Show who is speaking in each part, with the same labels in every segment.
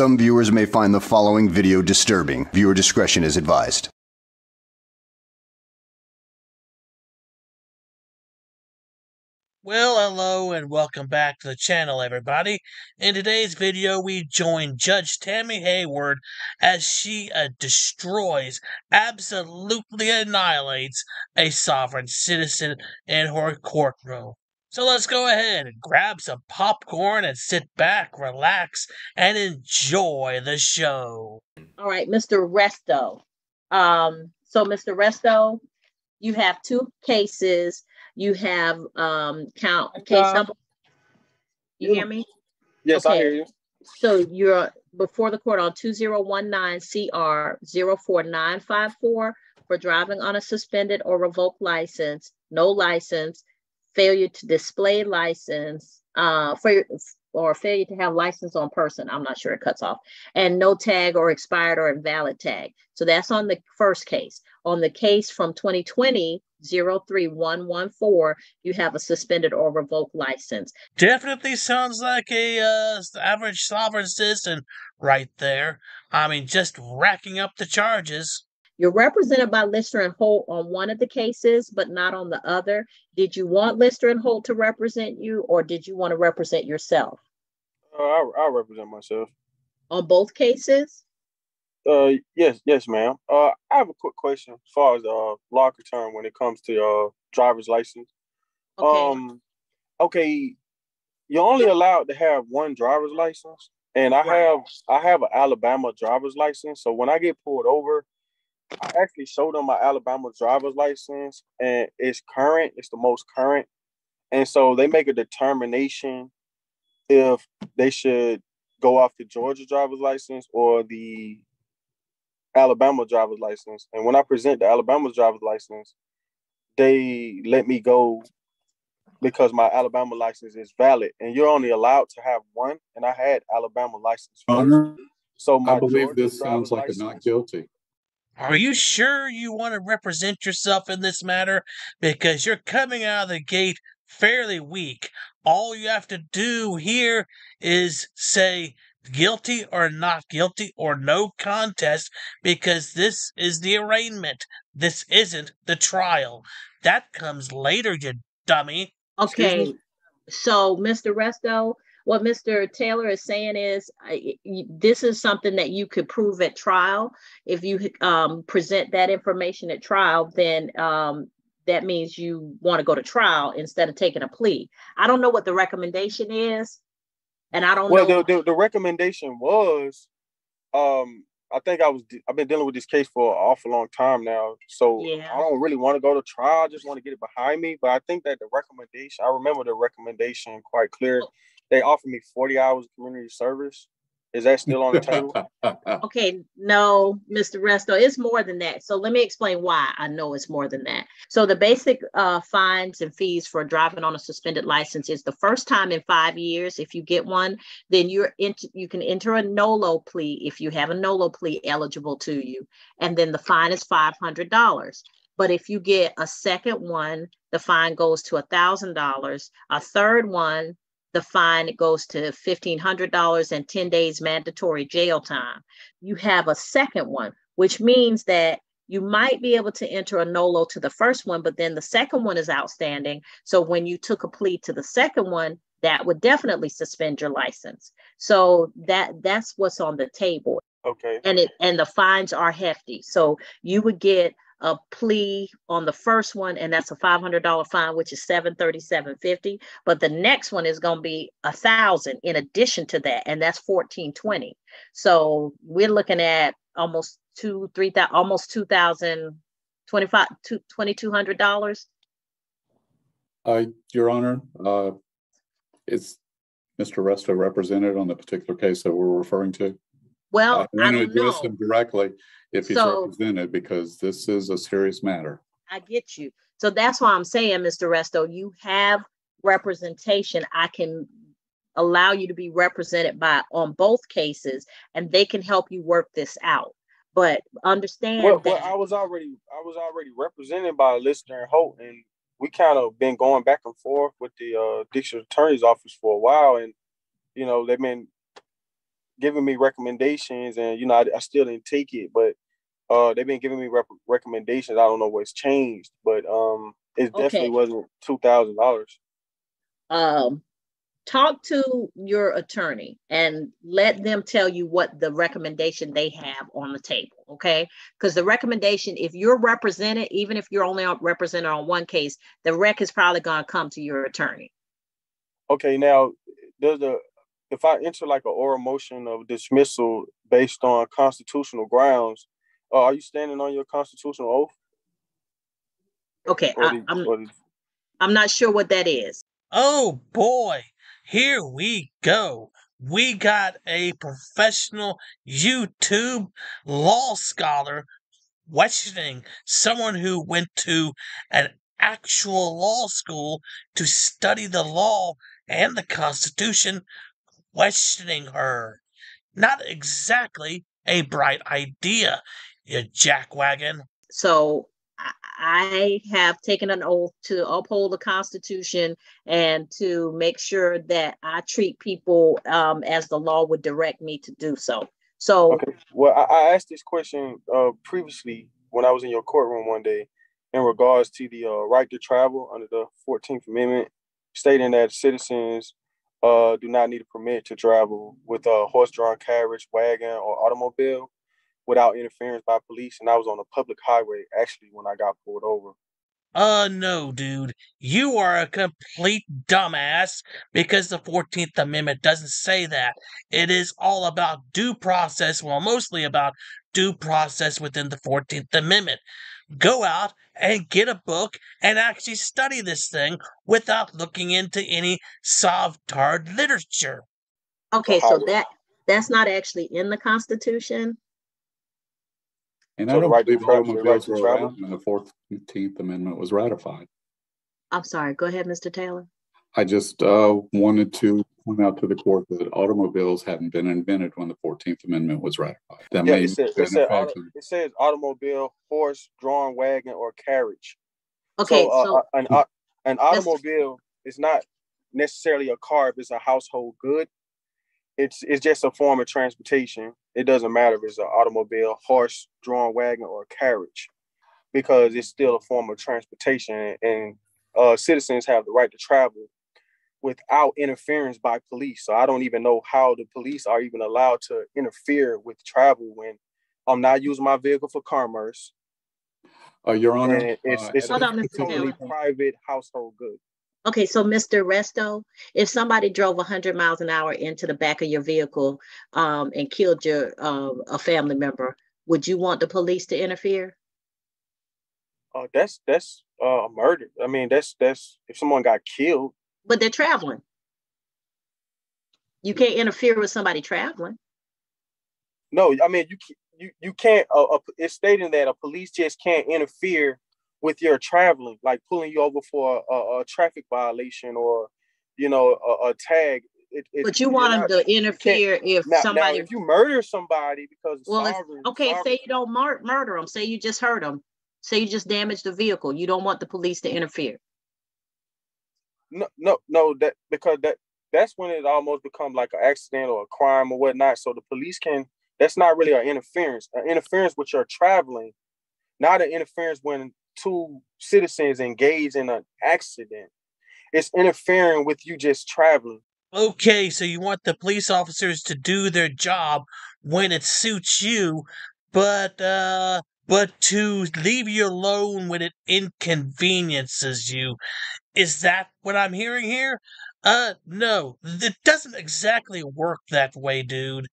Speaker 1: Some viewers may find the following video disturbing. Viewer discretion is advised.
Speaker 2: Well, hello and welcome back to the channel, everybody. In today's video, we join Judge Tammy Hayward as she uh, destroys, absolutely annihilates a sovereign citizen in her courtroom. So let's go ahead and grab some popcorn and sit back, relax, and enjoy the show.
Speaker 3: All right, Mr. Resto. Um, so, Mr. Resto, you have two cases. You have um, count case
Speaker 4: Uh,
Speaker 3: number. You hear me?
Speaker 4: Yes, I hear you.
Speaker 3: So you're before the court on 2019 CR 04954 for driving on a suspended or revoked license, no license, failure to display license, uh, for or failure to have license on person. I'm not sure it cuts off, and no tag or expired or invalid tag. So that's on the first case. On the case from 2020 03114, you have a suspended or revoked license.
Speaker 2: Definitely sounds like a uh, average sovereign citizen right there. I mean, just racking up the charges.
Speaker 3: You're represented by Lister and Holt on one of the cases, but not on the other. Did you want Lister and Holt to represent you, or did you want to represent yourself
Speaker 4: Uh, I I represent myself.
Speaker 3: on both cases?
Speaker 4: Uh, yes, yes, ma'am. Uh, I have a quick question as far as uh law term when it comes to uh driver's license.
Speaker 3: Okay.
Speaker 4: Um, okay, you're only allowed to have one driver's license, and I
Speaker 3: Right.
Speaker 4: have I have an Alabama driver's license. So when I get pulled over, I actually showed them my Alabama driver's license, and it's current. It's the most current, and so they make a determination if they should go off the Georgia driver's license or the Alabama driver's license. And when I present the Alabama driver's license, they let me go because my Alabama license is valid, and you're only allowed to have one. And I had Alabama license. Oh,
Speaker 5: Honor,
Speaker 4: so my
Speaker 5: I believe this sounds like a not guilty.
Speaker 2: Are you sure you want to represent yourself in this matter? Because you're coming out of the gate fairly weak. All you have to do here is say guilty or not guilty or no contest because this is the arraignment. This isn't the trial. That comes later, you dummy.
Speaker 3: Okay. So, Mr. Resto, what Mr. Taylor is saying is I- this is something that you could prove at trial. If you um, present that information at trial, then um, that means you want to go to trial instead of taking a plea. I don't know what the recommendation is, and I don't
Speaker 4: Well,
Speaker 3: know.
Speaker 4: the, the the recommendation was, um, I think I was I've been dealing with this case for an awful long time now, so
Speaker 3: Yeah.
Speaker 4: I don't really want to go to trial. I just want to get it behind me. But I think that the recommendation, I remember the recommendation quite clear. They offered me forty hours of community service. Is that still on the table?
Speaker 3: Okay, no, Mr. Resto, it's more than that. So let me explain why I know it's more than that. So the basic uh, fines and fees for driving on a suspended license is the first time in five years. If you get one, then you're int- you can enter a NOLO plea if you have a NOLO plea eligible to you, and then the fine is five hundred dollars. But if you get a second one, the fine goes to a thousand dollars. A third one, the fine goes to fifteen hundred dollars and ten days mandatory jail time. You have a second one, which means that you might be able to enter a NOLO to the first one, but then the second one is outstanding. So when you took a plea to the second one, that would definitely suspend your license. So that that's what's on the table
Speaker 4: Okay.
Speaker 3: and it and the fines are hefty. So you would get a plea on the first one, and that's a five hundred dollar fine, which is seven thirty seven fifty. But the next one is going to be a thousand in addition to that, and that's fourteen twenty. So we're looking at almost two three thousand, almost two thousand twenty five two twenty two hundred dollars.
Speaker 5: Uh, Your Honor, uh, is Mr. Resto represented on the particular case that we're referring to?
Speaker 3: Well,
Speaker 5: I
Speaker 3: I
Speaker 5: want to
Speaker 3: don't
Speaker 5: address
Speaker 3: know.
Speaker 5: him directly if he's
Speaker 3: So-
Speaker 5: represented, because this is a serious matter.
Speaker 3: I get you. So that's why I'm saying, Mr. Resto, you have representation. I can allow you to be represented by on both cases, and they can help you work this out. But understand
Speaker 4: Well,
Speaker 3: that
Speaker 4: well, I was already I was already represented by Lister and Holt, and we kind of been going back and forth with the uh, district attorney's office for a while, and you know they've been giving me recommendations, and you know, I, I still didn't take it, but uh, they've been giving me rep- recommendations. I don't know what's changed, but um, it
Speaker 3: Okay.
Speaker 4: definitely wasn't two thousand dollars.
Speaker 3: Um, talk to your attorney and let them tell you what the recommendation they have on the table, okay? Because the recommendation, if you're represented, even if you're only represented on one case, the rec is probably gonna come to your attorney.
Speaker 4: Okay, now does the if I enter like an oral motion of dismissal based on constitutional grounds, uh, are you standing on your constitutional oath?
Speaker 3: Okay, I,
Speaker 4: the-
Speaker 3: I'm,
Speaker 4: or
Speaker 3: I'm not sure what that is.
Speaker 2: Oh boy, here we go. We got a professional YouTube law scholar questioning someone who went to an actual law school to study the law and the Constitution, questioning her. Not exactly a bright idea, you jackwagon.
Speaker 3: So I- I have taken an oath to uphold the Constitution and to make sure that I treat people um, as the law would direct me to do so. So,
Speaker 4: Okay. Well, I, I asked this question uh, previously when I was in your courtroom one day in regards to the uh, right to travel under the 14th Amendment, stating that citizens uh, do not need a permit to travel with a horse-drawn carriage, wagon, or automobile without interference by police. And I was on a public highway actually when I got pulled over.
Speaker 2: Uh, no, dude. You are a complete dumbass because the 14th Amendment doesn't say that. It is all about due process, well, mostly about due process within the 14th Amendment. Go out and get a book and actually study this thing without looking into any Sovtard literature.
Speaker 3: okay, so that that's not actually in the Constitution.
Speaker 5: And
Speaker 4: So
Speaker 5: I don't
Speaker 4: right to
Speaker 5: believe
Speaker 4: travel- the
Speaker 5: automobiles
Speaker 4: right
Speaker 5: were around when the Fourteenth Amendment was ratified.
Speaker 3: I'm sorry. Go ahead, Mr. Taylor.
Speaker 5: I just uh, wanted to point out to the court that automobiles hadn't been invented when the Fourteenth Amendment was ratified. That
Speaker 4: Yeah,
Speaker 5: may
Speaker 4: it, said, it, said auto, it says automobile, horse, drawn wagon, or carriage.
Speaker 3: Okay,
Speaker 4: so, uh,
Speaker 3: so
Speaker 4: uh, an, au- an automobile is not necessarily a car if it's a household good. It's it's just a form of transportation. It doesn't matter if it's an automobile, horse, drawn wagon, or carriage, because it's still a form of transportation, and uh, citizens have the right to travel without interference by police. So I don't even know how the police are even allowed to interfere with travel when I'm not using my vehicle for commerce.
Speaker 5: Uh, Your Honor,
Speaker 4: And it's
Speaker 5: uh,
Speaker 4: it's
Speaker 5: at
Speaker 3: Hold
Speaker 4: a
Speaker 3: on,
Speaker 5: this
Speaker 3: Mr.
Speaker 4: totally
Speaker 3: Taylor.
Speaker 4: private household good.
Speaker 3: okay, so Mr. Resto, if somebody drove 100 miles an hour into the back of your vehicle um, and killed your uh, a family member, would you want the police to interfere?
Speaker 4: Uh, that's that's uh, a murder. I mean, that's that's if someone got killed.
Speaker 3: But they're traveling. You can't interfere with somebody traveling.
Speaker 4: No, I mean you you you can't. Uh, uh, it's stating that a police just can't interfere with your traveling, like pulling you over for a, a, a traffic violation or you know a, a tag. It, it,
Speaker 3: But you want them to interfere if
Speaker 4: now, now,
Speaker 3: somebody.
Speaker 4: if you murder somebody because
Speaker 3: well,
Speaker 4: sovereign,
Speaker 3: okay,
Speaker 4: sovereign-
Speaker 3: say you don't mur- murder them. Say you just hurt them. Say you just damaged the vehicle. You don't want the police to interfere.
Speaker 4: No no no that because that that's when it almost becomes like an accident or a crime or whatnot. So the police can. That's not really an interference. An interference with your traveling, not an interference when two citizens engage in an accident. It's interfering with you just traveling.
Speaker 2: Okay, so you want the police officers to do their job when it suits you, but uh but to leave you alone when it inconveniences you. Is that what I'm hearing here? Uh no, it doesn't exactly work that way, dude.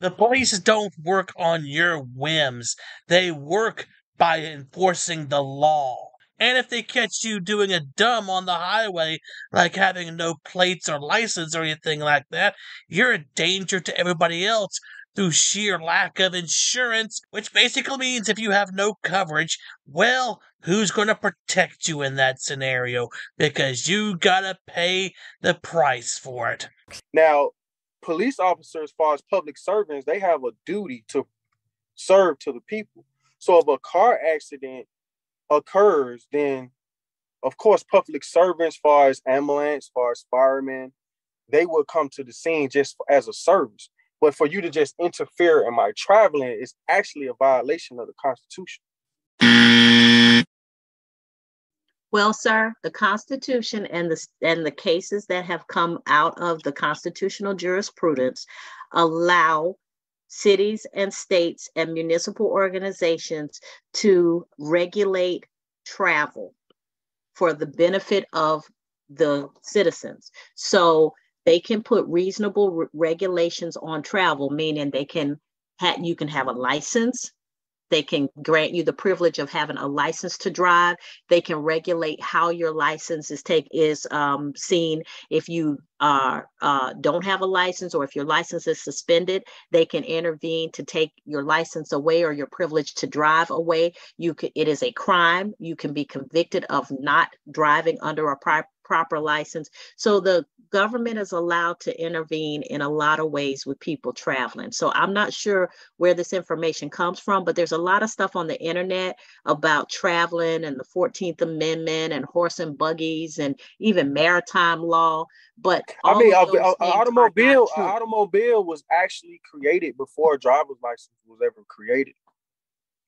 Speaker 2: The police don't work on your whims. They work by enforcing the law. And if they catch you doing a dumb on the highway, like having no plates or license or anything like that, you're a danger to everybody else through sheer lack of insurance, which basically means if you have no coverage, well, who's going to protect you in that scenario? Because you gotta pay the price for it.
Speaker 4: Now, police officers, as far as public servants, they have a duty to serve to the people. So if a car accident occurs, then of course public servants, far as ambulance, far as firemen, they will come to the scene just as a service. But for you to just interfere in my traveling is actually a violation of the Constitution.
Speaker 3: Well, sir, the Constitution and the and the cases that have come out of the constitutional jurisprudence allow cities and states and municipal organizations to regulate travel for the benefit of the citizens. So they can put reasonable re- regulations on travel, meaning they can ha- you can have a license they can grant you the privilege of having a license to drive. They can regulate how your license is take is um, seen. If you are uh, don't have a license or if your license is suspended, they can intervene to take your license away or your privilege to drive away. You could it is a crime. You can be convicted of not driving under a pri- proper license. So the government is allowed to intervene in a lot of ways with people traveling. So I'm not sure where this information comes from, but there's a lot of stuff on the internet about traveling and the 14th Amendment and horse and buggies and even maritime law. But
Speaker 4: I mean, an automobile, automobile was actually created before a driver's license was ever created.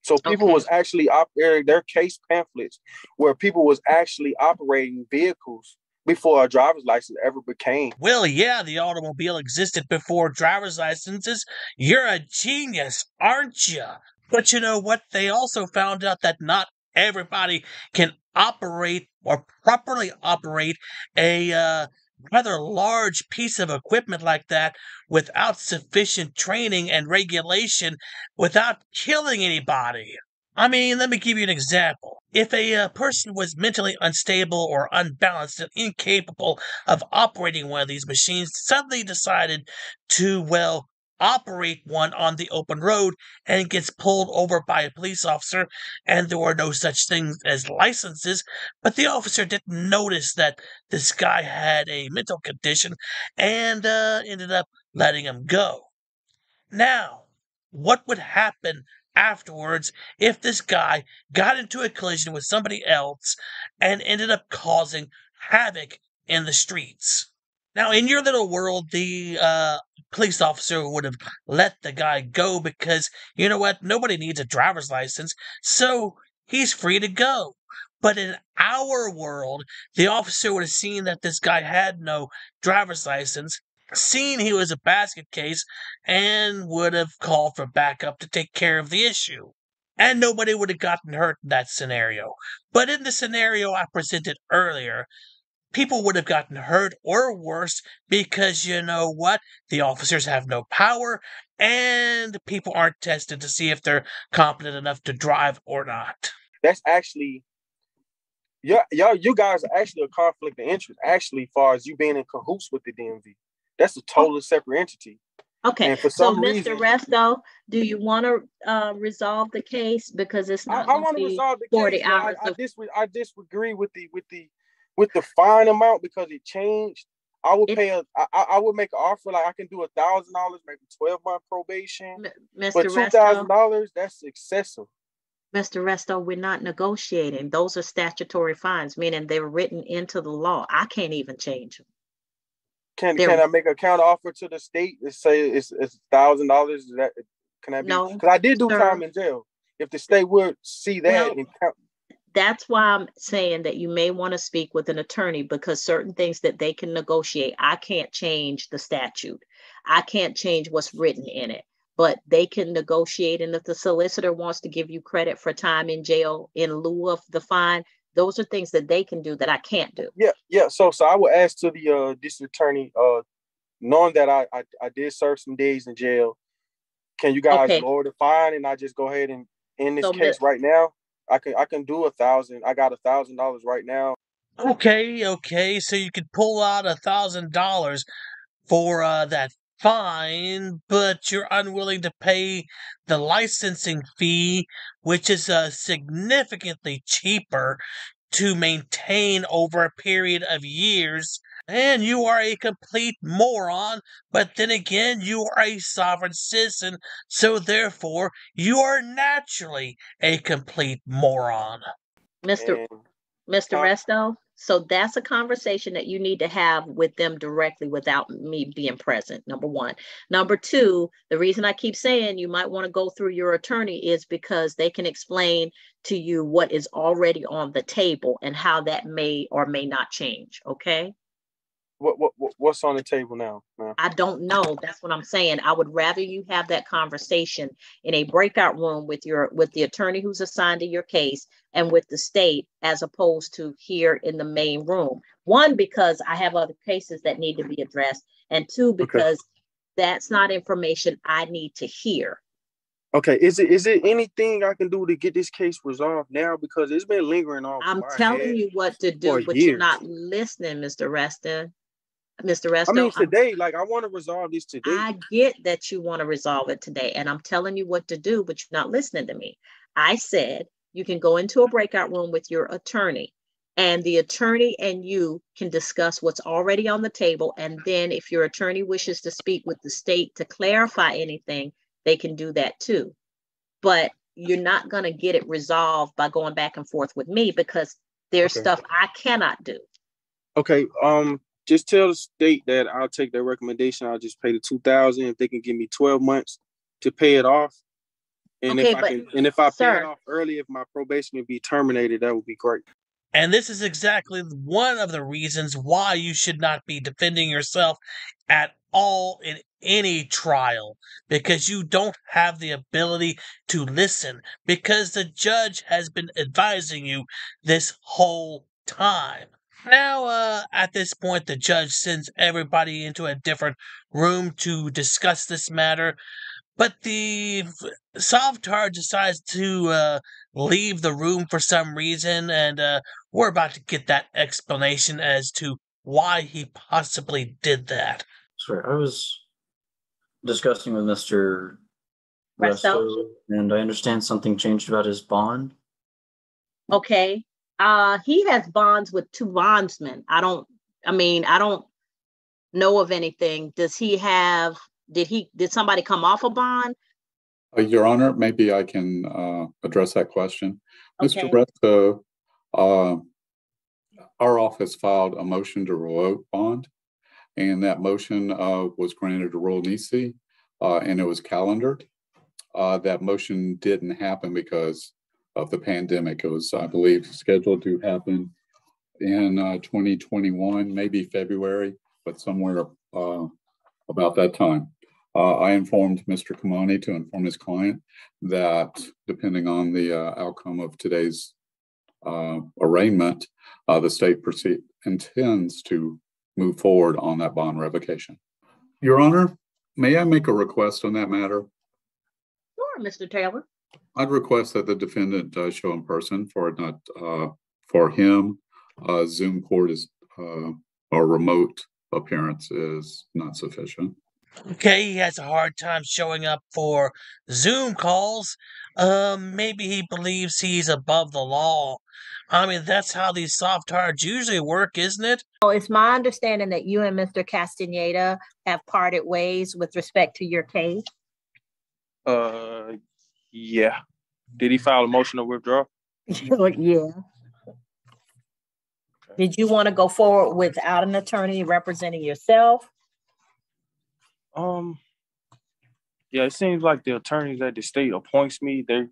Speaker 4: So people okay. was actually operating their case pamphlets where people was actually operating vehicles before a driver's license ever became.
Speaker 2: Well, yeah, the automobile existed before driver's licenses. You're a genius, aren't you? But you know what? They also found out that not everybody can operate or properly operate a uh, rather large piece of equipment like that without sufficient training and regulation without killing anybody. I mean, let me give you an example. If a uh, person was mentally unstable or unbalanced and incapable of operating one of these machines, suddenly decided to, well, operate one on the open road and gets pulled over by a police officer, and there were no such things as licenses, but the officer didn't notice that this guy had a mental condition and uh, ended up letting him go. Now, what would happen afterwards if this guy got into a collision with somebody else and ended up causing havoc in the streets. Now, in your little world, the uh, police officer would have let the guy go because, you know what, nobody needs a driver's license, so he's free to go. But in our world, the officer would have seen that this guy had no driver's license seen he was a basket case and would have called for backup to take care of the issue. And nobody would have gotten hurt in that scenario. But in the scenario I presented earlier, people would have gotten hurt or worse because you know what? The officers have no power and people aren't tested to see if they're competent enough to drive or not.
Speaker 4: That's actually yeah, y'all, you guys are actually a conflict of interest, actually, far as you being in cahoots with the DMV. That's a totally separate entity.
Speaker 3: Okay. so, Mr. Reason, Resto, do you want to uh, resolve the case because it's not? I, I want to resolve the 40
Speaker 4: case. Hours I, I, dis- I disagree with the with the with the fine amount because it changed. I would pay a. I, I would make an offer like I can do a thousand dollars, maybe twelve month probation. M-. But two thousand dollars, that's excessive.
Speaker 3: Mr. Resto, we're not negotiating. Those are statutory fines, meaning they're written into the law. I can't even change them.
Speaker 4: Can can I make a counter offer to the state and say it's it's thousand dollars? That can I be? No, because I did do sir. time in jail. If the state would see that well, and count.
Speaker 3: That's why I'm saying that you may want to speak with an attorney because certain things that they can negotiate, I can't change the statute. I can't change what's written in it, but they can negotiate. And if the solicitor wants to give you credit for time in jail in lieu of the fine, those are things that they can do that I can't do.
Speaker 4: Yeah, yeah. So so I will ask to the uh district attorney, uh knowing that I, I, I did serve some days in jail, can you guys okay. lower the fine and I just go ahead and end this so case right now? I can I can do a thousand. I got a thousand dollars right now.
Speaker 2: Okay, okay. So you could pull out a thousand dollars for uh, that fine, but you're unwilling to pay the licensing fee, which is uh, significantly cheaper to maintain over a period of years. And you are a complete moron, but then again, you are a sovereign citizen, so therefore, you are naturally a complete moron.
Speaker 3: Mr. Mr. Resto. So that's a conversation that you need to have with them directly without me being present. Number one. Number two, the reason I keep saying you might want to go through your attorney is because they can explain to you what is already on the table and how that may or may not change. Okay.
Speaker 4: What, what what what's on the table now, man?
Speaker 3: I don't know. That's what I'm saying. I would rather you have that conversation in a breakout room with your with the attorney who's assigned to your case and with the state as opposed to here in the main room. One, because I have other cases that need to be addressed, and two, because that's not information I need to hear.
Speaker 4: Okay, is it is it anything I can do to get this case resolved now? Because it's been lingering on.
Speaker 3: I'm telling you what to do, but you're not listening, Mr. Reston. Mr. Resto.
Speaker 4: I mean, today, like I want to resolve this today.
Speaker 3: I get that you want to resolve it today, and I'm telling you what to do, but you're not listening to me. I said you can go into a breakout room with your attorney, and the attorney and you can discuss what's already on the table. And then, if your attorney wishes to speak with the state to clarify anything, they can do that too. But you're not going to get it resolved by going back and forth with me because there's
Speaker 4: Okay.
Speaker 3: stuff I cannot do.
Speaker 4: Okay, um, just tell the state that I'll take their recommendation. I'll just pay the two thousand if they can give me twelve months to pay it off. And
Speaker 3: Okay,
Speaker 4: if I
Speaker 3: but,
Speaker 4: can, and if I pay it off early, if my probation can be terminated, that would be great.
Speaker 2: And this is exactly one of the reasons why you should not be defending yourself at all in any trial because you don't have the ability to listen because the judge has been advising you this whole time. Now, uh, at this point, the judge sends everybody into a different room to discuss this matter, but the Sovtard decides to uh, leave the room for some reason, and uh, we're about to get that explanation as to why he possibly did that.
Speaker 6: Sorry, I was discussing with Mr.
Speaker 3: Resto?
Speaker 6: Resto, and I understand something changed about his bond.
Speaker 3: Okay. Uh, he has bonds with two bondsmen. I don't, I mean, I don't know of anything. Does he have, did he, did somebody come off a bond?
Speaker 5: Uh, Your Honor, maybe I can uh, address that question.
Speaker 3: Okay.
Speaker 5: Mr. Resto, uh, our office filed a motion to revoke bond, and that motion uh, was granted to rule nisi, uh, and it was calendared. Uh, That motion didn't happen because of the pandemic. It was, I believe, scheduled to happen in uh, 2021, maybe February, but somewhere uh, about that time. Uh, I informed Mr. Kamani to inform his client that depending on the uh, outcome of today's uh, arraignment, uh, the state proceed, intends to move forward on that bond revocation. Your Honor, may I make a request on that matter?
Speaker 3: Sure, Mr. Taylor.
Speaker 5: I'd request that the defendant uh, show in person for not, uh, for him, uh, Zoom court is, uh, or remote appearance is not sufficient.
Speaker 2: Okay, he has a hard time showing up for Zoom calls. Um, maybe he believes he's above the law. I mean, that's how these Sovtards usually work, isn't it?
Speaker 3: Oh, it's my understanding that you and Mr. Castaneda have parted ways with respect to your case.
Speaker 4: Uh, yeah. Did he file a motion to withdraw?
Speaker 3: Yeah. Did you want to go forward without an attorney representing yourself?
Speaker 4: Um, yeah, it seems like the attorneys at the state appoints me. They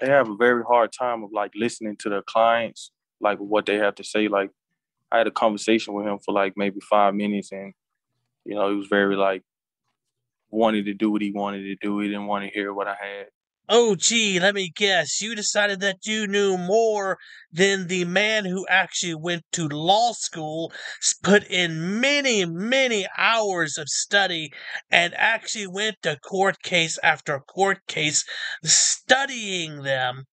Speaker 4: they have a very hard time of like listening to their clients, like what they have to say. Like I had a conversation with him for like maybe five minutes, and you know he was very like wanted to do what he wanted to do. He didn't want to hear what I had.
Speaker 2: Oh, gee, let me guess. You decided that you knew more than the man who actually went to law school, put in many, many hours of study, and actually went to court case after court case, studying them,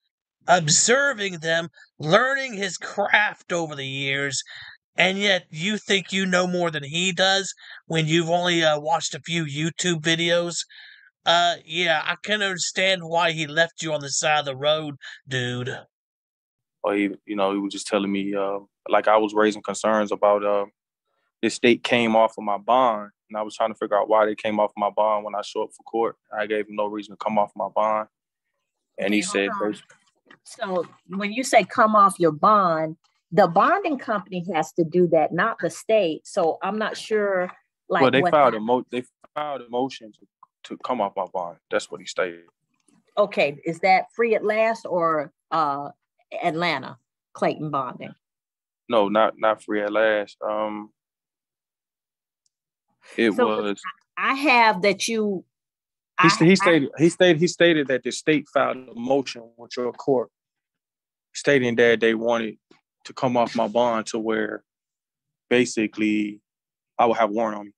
Speaker 2: observing them, learning his craft over the years. And yet, you think you know more than he does when you've only uh, watched a few YouTube videos? Uh, yeah, I can understand why he left you on the side of the road, dude.
Speaker 4: Or he, you know, he was just telling me, uh, like I was raising concerns about uh, the state came off of my bond, and I was trying to figure out why they came off my bond when I show up for court. I gave him no reason to come off my bond, and he
Speaker 3: Okay,
Speaker 4: said,
Speaker 3: on. So when you say come off your bond, the bonding company has to do that, not the state. So I'm not sure. Like
Speaker 4: well, they
Speaker 3: what
Speaker 4: filed a mo, they filed a motion to, to come off my bond. That's what he stated.
Speaker 3: Okay, is that free at last or uh Atlanta Clayton bonding?
Speaker 4: No, not not free at last. Um, it
Speaker 3: So-
Speaker 4: was.
Speaker 3: I have that you.
Speaker 4: He,
Speaker 3: I-
Speaker 4: sta- he
Speaker 3: I-
Speaker 4: stated he stated he stated that the state filed a motion with your court stating that they wanted to come off my bond to where basically I would have warrant on me.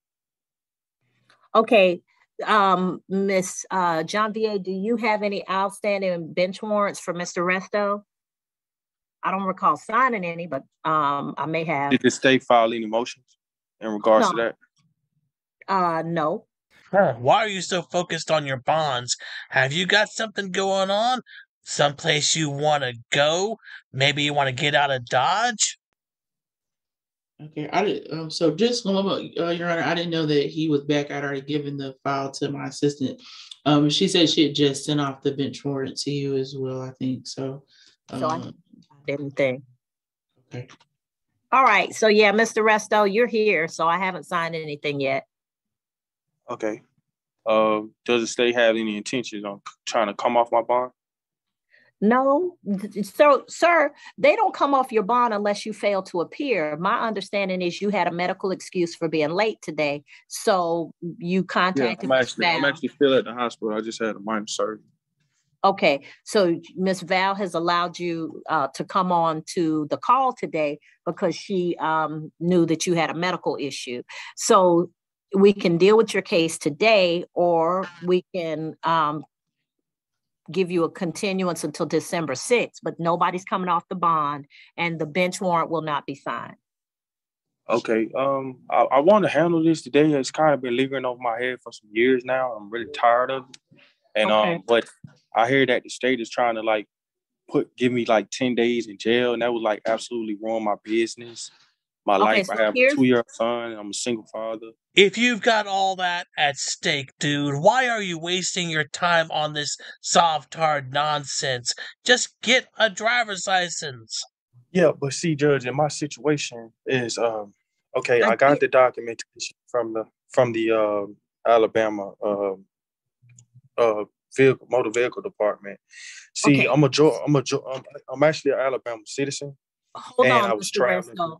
Speaker 3: Okay, um, Miss uh John VA, do you have any outstanding bench warrants for Mr. Resto? I don't recall signing any, but um I may have.
Speaker 4: Did the state file any motions in regards to that?
Speaker 3: Uh no.
Speaker 2: Huh, Why are you so focused on your bonds? Have you got something going on? Someplace you want to go? Maybe you want to get out of Dodge?
Speaker 7: Okay, I did, um, so just, one moment, uh, Your Honor, I didn't know that he was back. I'd already given the file to my assistant. Um, she said she had just sent off the bench warrant to you as well, I think, so.
Speaker 3: So I-
Speaker 7: um,
Speaker 3: Didn't think.
Speaker 7: Okay.
Speaker 3: All right, so yeah, Mr. Resto, you're here, so I haven't signed anything yet.
Speaker 4: Okay. Uh, does the state have any intentions on trying to come off my bond?
Speaker 3: No, so, sir, they don't come off your bond unless you fail to appear. My understanding is you had a medical excuse for being late today, so you contacted.
Speaker 4: Yeah,
Speaker 3: I'm
Speaker 4: actually I'm actually still at the hospital. I just had a minor surgery.
Speaker 3: Okay, so Ms. Val has allowed you uh, to come on to the call today because she um, knew that you had a medical issue. So we can deal with your case today, or we can um, give you a continuance until December sixth, but nobody's coming off the bond and the bench warrant will not be signed.
Speaker 4: Okay. Um, I, I want to handle this today. It's kind of been lingering over my head for some years now. I'm really tired of it. And
Speaker 3: Okay.
Speaker 4: um, but I hear that the state is trying to like put give me like 10 days in jail, and that would like absolutely ruin my business, my
Speaker 3: Okay,
Speaker 4: life.
Speaker 3: so
Speaker 4: I have a two-year-old son, I'm a single father.
Speaker 2: If you've got all that at stake, dude, why are you wasting your time on this Sovtard nonsense? Just get a driver's license.
Speaker 4: Yeah, but see, Judge, in my situation is um okay,
Speaker 3: I
Speaker 4: I got the documentation from the from the um Alabama um uh vehicle motor vehicle department. See,
Speaker 3: Okay.
Speaker 4: I'm a jo- I'm a jo- I'm, I'm actually an Alabama citizen.
Speaker 3: Hold
Speaker 4: And
Speaker 3: on,
Speaker 4: I was
Speaker 3: Mr.
Speaker 4: traveling.
Speaker 3: Resto.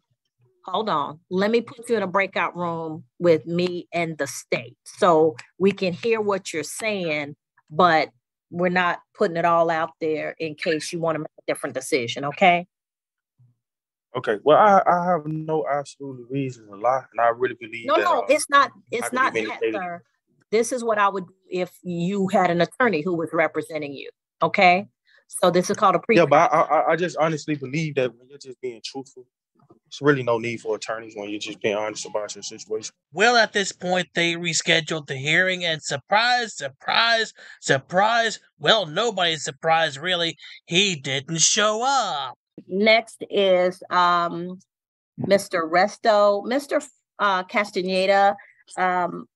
Speaker 3: Hold on. Let me put you in a breakout room with me and the state so we can hear what you're saying, but we're not putting it all out there in case you want to make a different decision, okay?
Speaker 4: Okay, well I, I have no absolute reason to lie, and I really believe
Speaker 3: No,
Speaker 4: that
Speaker 3: no,
Speaker 4: uh,
Speaker 3: it's not, it's not that, sir. This is what I would, do if you had an attorney who was representing you, okay? So this is called a pre.
Speaker 4: yeah, but I, I I just honestly believe that when you're just being truthful, there's really no need for attorneys when you're just being honest about your situation.
Speaker 2: Well, at this point, they rescheduled the hearing, and surprise, surprise, surprise. Well, nobody's surprised, really. He didn't show up.
Speaker 3: Next is um Mr. Resto. Mr. F- uh Castaneda um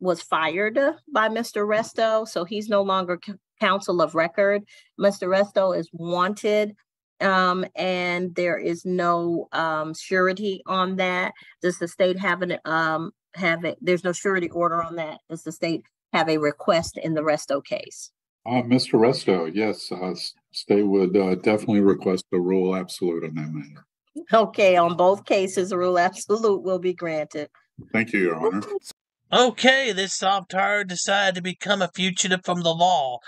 Speaker 3: was fired by Mr. Resto, so he's no longer c- counsel of record. Mr. Resto is wanted um and there is no um surety on that. Does the state have an um have it, there's no surety order on that? Does the state have a request in the Resto case?
Speaker 5: Uh, Mr. Resto, yes, uh, state would uh, definitely request a rule absolute on that matter.
Speaker 3: Okay, on both cases, a rule absolute will be granted.
Speaker 5: Thank you, Your Honor.
Speaker 2: Okay, this Sovtard decided to become a fugitive from the law.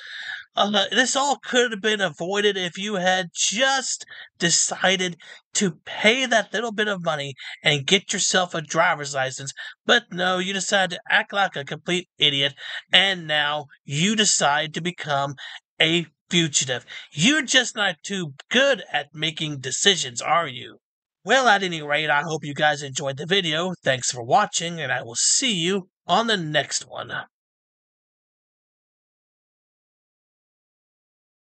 Speaker 2: Uh, this all could have been avoided if you had just decided to pay that little bit of money and get yourself a driver's license. But no, you decided to act like a complete idiot, and now you decide to become a fugitive. You're just not too good at making decisions, are you? Well, at any rate, I hope you guys enjoyed the video. Thanks for watching, and I will see you on the next one.